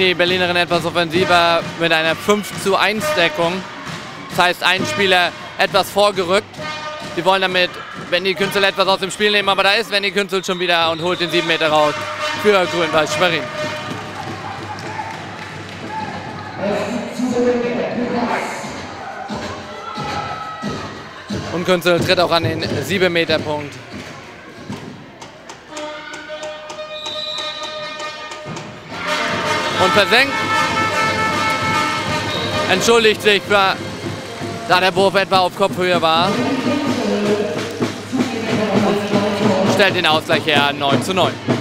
Die Berlinerin etwas offensiver mit einer 5 zu 1 Deckung. Das heißt, ein Spieler etwas vorgerückt. Sie wollen damit Wendy Künzel etwas aus dem Spiel nehmen, aber da ist Wendy Künzel schon wieder und holt den 7 Meter raus für Grün-Weiß Schwerin. Und Künzel tritt auch an den 7 Und versenkt. Entschuldigt sich, für, da der Wurf etwa auf Kopfhöhe war. Und stellt den Ausgleich her 9 zu 9.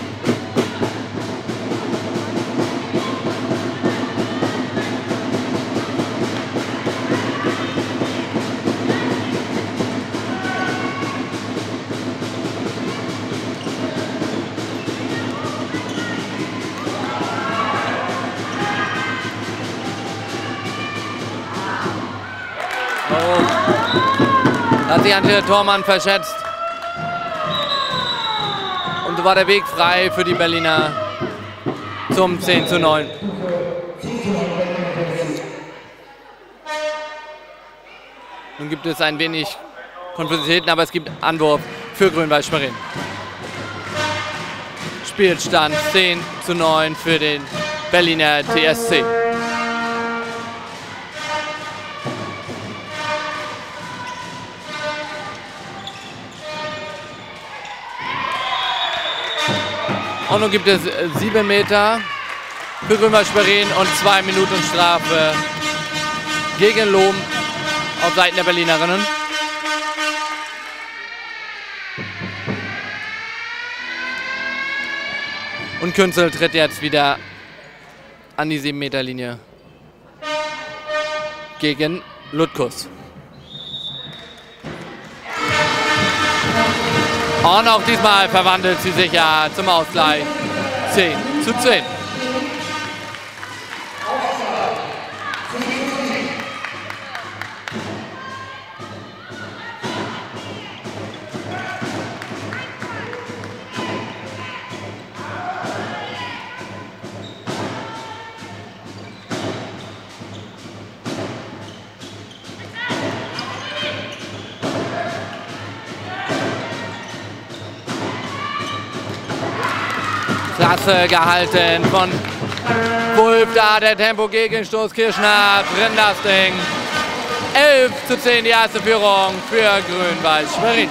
hat sich Antje Tormann verschätzt. Und so war der Weg frei für die Berliner zum 10 zu 9. Nun gibt es ein wenig Konfusitäten, aber es gibt Anwurf für Grün-Weiß Schwerin. Spielstand 10 zu 9 für den Berliner TSC. Und nun gibt es äh, sieben Meter für Römer Schwerin und zwei Minuten Strafe gegen Lohm auf Seiten der Berlinerinnen. Und Künzel tritt jetzt wieder an die 7-Meter-Linie gegen Ludkus. Und auch diesmal verwandelt sie sich ja zum Ausgleich. 10 zu 10. gehalten von Wolf. Da der Tempo-Gegenstoß. Kirschner drin das Ding. 11 zu 10 die erste Führung für Grün-Weiß Schwerin.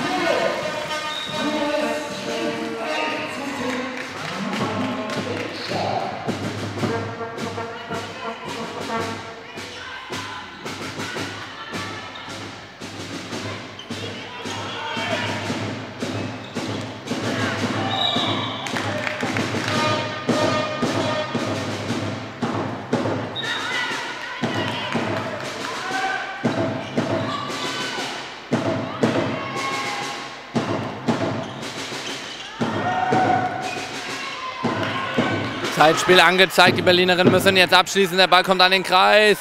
Zeitspiel angezeigt. Die Berlinerinnen müssen jetzt abschließen. Der Ball kommt an den Kreis.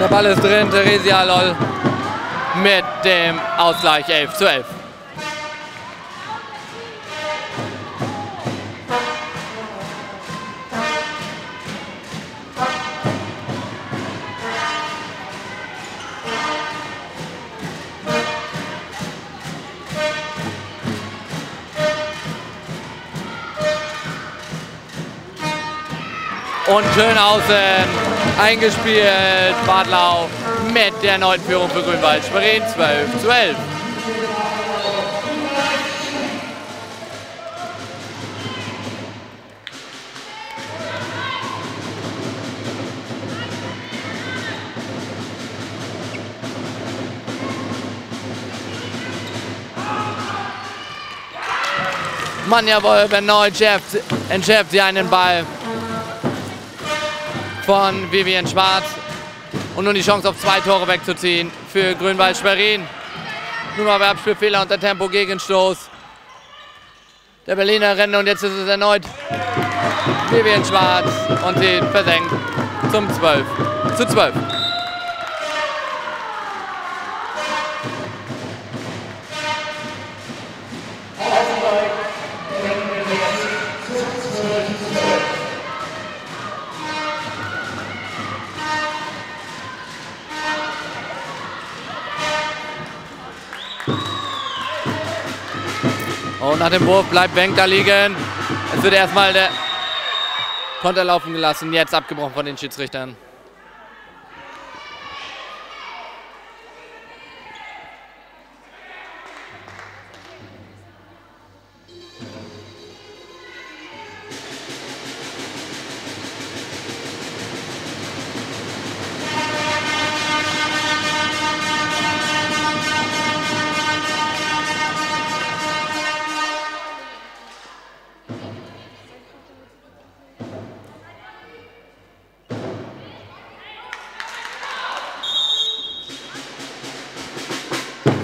Der Ball ist drin. Theresia Loll mit dem Ausgleich 11 zu 11. Und schön außen eingespielt. Badlau mit der neuen Führung für Grünwald. Schwerin 12 zu 11. Manja Wolf erneut entschärft sie einen Ball von Vivian Schwarz. Und nun die Chance auf zwei Tore wegzuziehen für Grünwald Schwerin. Nun mal Werbspielfehler und der Tempo-Gegenstoß der Berliner Rennen. Und jetzt ist es erneut Vivian Schwarz und sie versenkt zum 12 zu 12. Und nach dem Wurf bleibt Wenk da liegen. Es wird erstmal der Konter laufen gelassen. Jetzt abgebrochen von den Schiedsrichtern.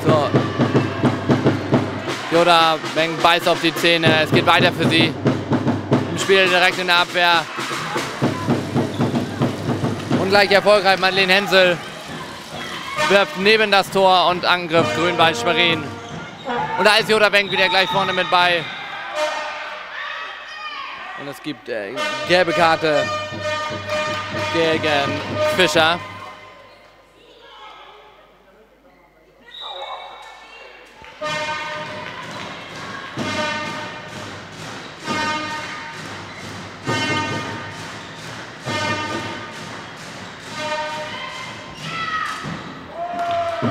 So. Yoda Beng beißt auf die Zähne. Es geht weiter für sie. Im Spiel direkt in der Abwehr. Und gleich erfolgreich Madeleine Hensel wirft neben das Tor und Angriff Grün-Weiß Schwerin. Und da ist Yoda Bank wieder gleich vorne mit bei. Und es gibt äh, gelbe Karte gegen Fischer.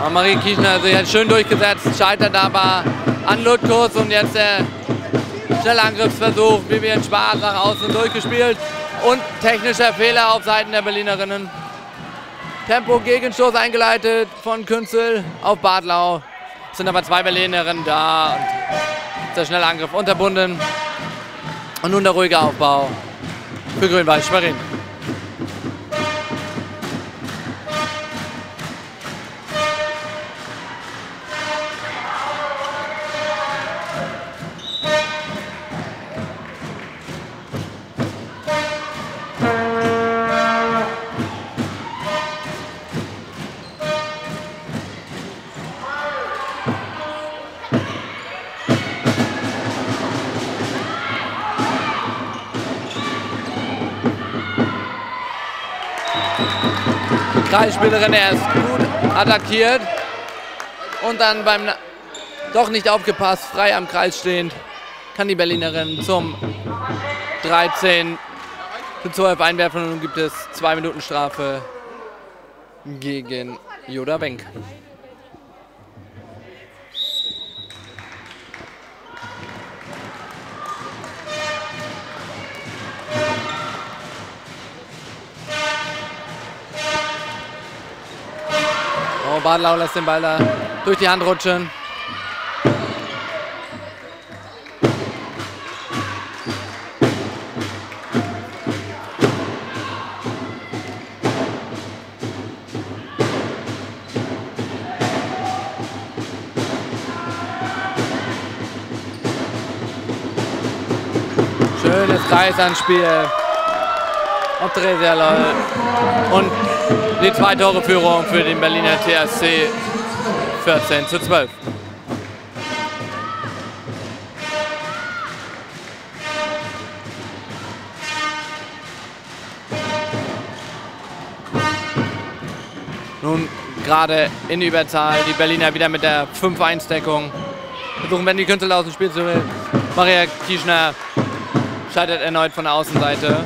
Marie Kiechner sich hat schön durchgesetzt, scheitert aber an Ludkus und jetzt der schnelle Angriffsversuch. Vivian Schwarz nach außen durchgespielt und technischer Fehler auf Seiten der Berlinerinnen. Tempo Gegenstoß eingeleitet von Künzel auf Badlau. Es sind aber zwei Berlinerinnen da und der schnelle Angriff unterbunden. Und nun der ruhige Aufbau für Grün-Weiß Kreisspielerin erst gut attackiert und dann beim doch nicht aufgepasst, frei am Kreis stehend, kann die Berlinerin zum 13 zu 12 einwerfen und nun gibt es zwei Minuten Strafe gegen Joda Wenk. Oh, Badlau lässt den Ball da durch die Hand rutschen. Schönes Kreisanspiel. Theresia Loll. Und die zwei Tore Führung für den Berliner TSC 14 zu 12. Nun gerade in Überzahl, die Berliner wieder mit der 5-1-Deckung. Versuchen wenn die Künstler aus dem Spiel zu holen. Maria Kieschner scheitert erneut von der Außenseite.